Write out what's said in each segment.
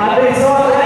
Atenção, atenção.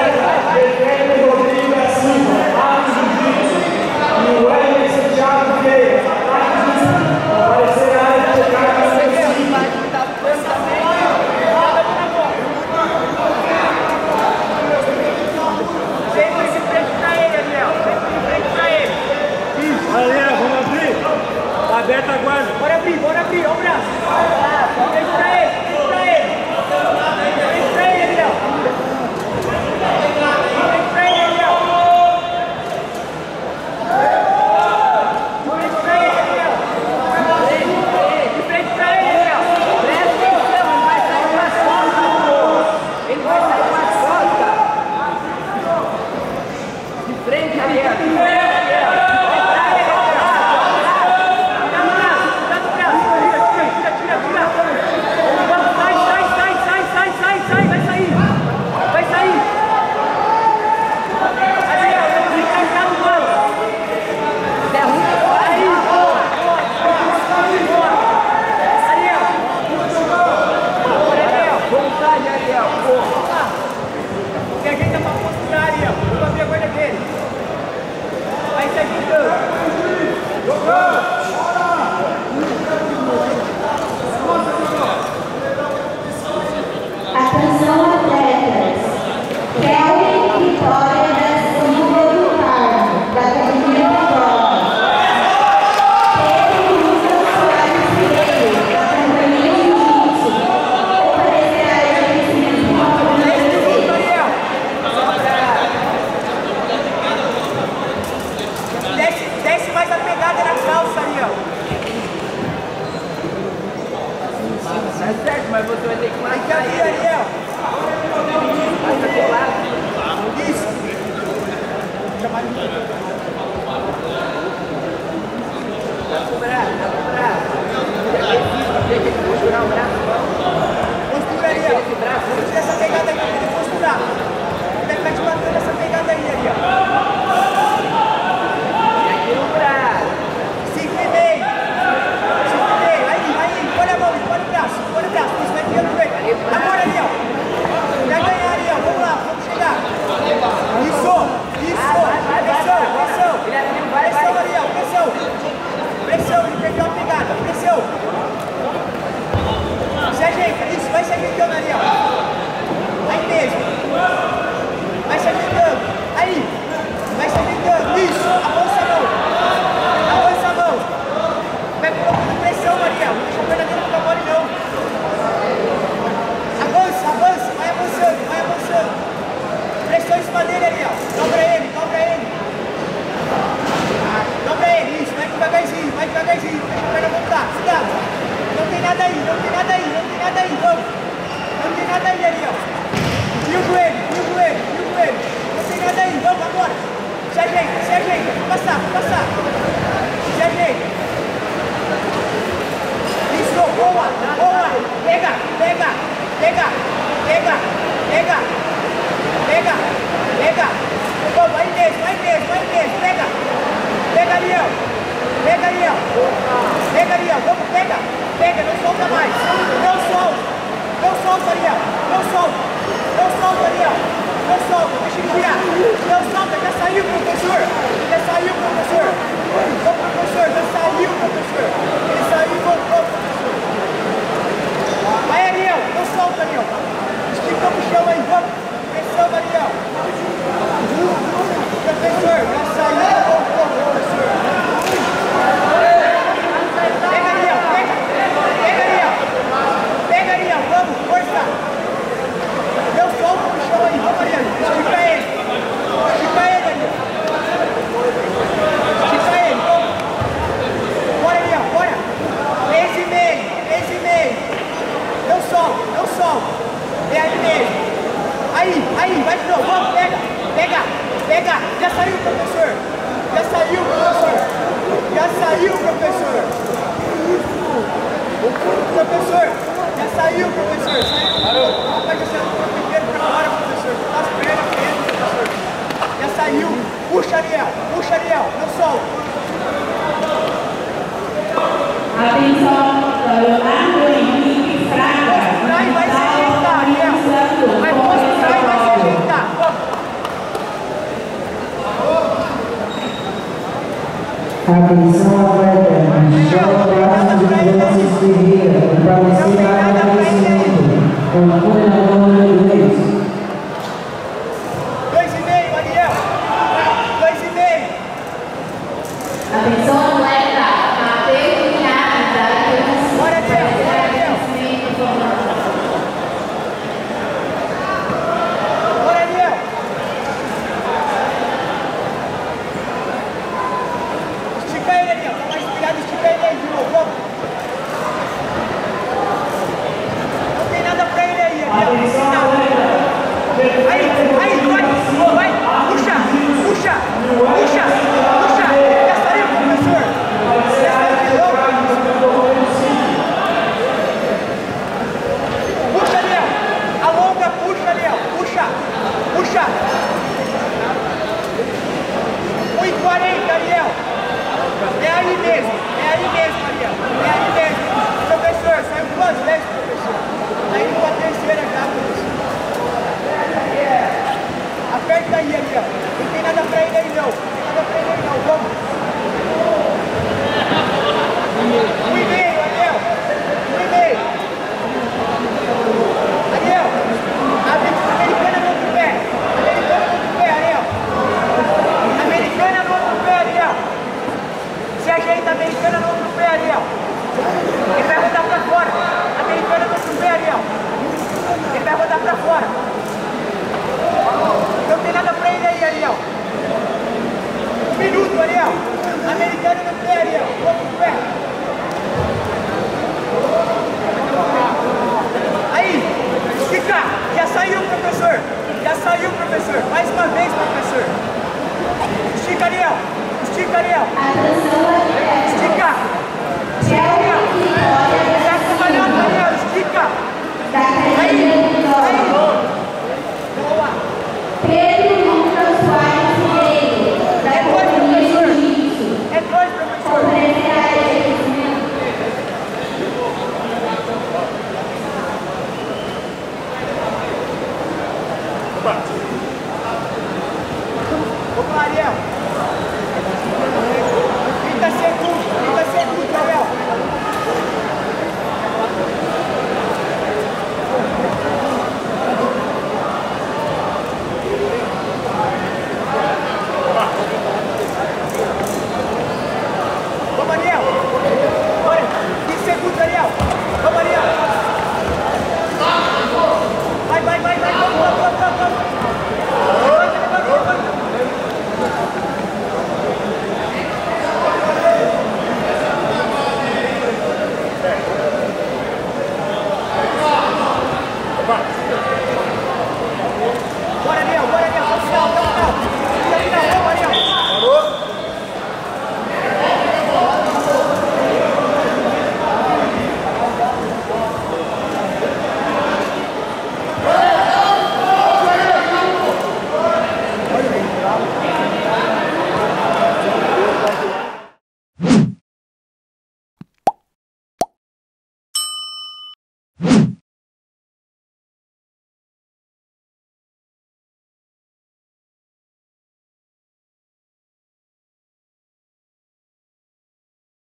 Põe a mão, põe o braço. a atenção. Puxa! 1,40, Ariel! É aí mesmo, é aí mesmo, Ariel! É aí mesmo! Professor, saiu quantos vezes, professor? Aí uma terceira já, professor. Aperta aí, Ariel. Não tem nada pra ele aí, não. Não tem nada pra ele aí, não. Vamos! Estica, Ariel. Atenção,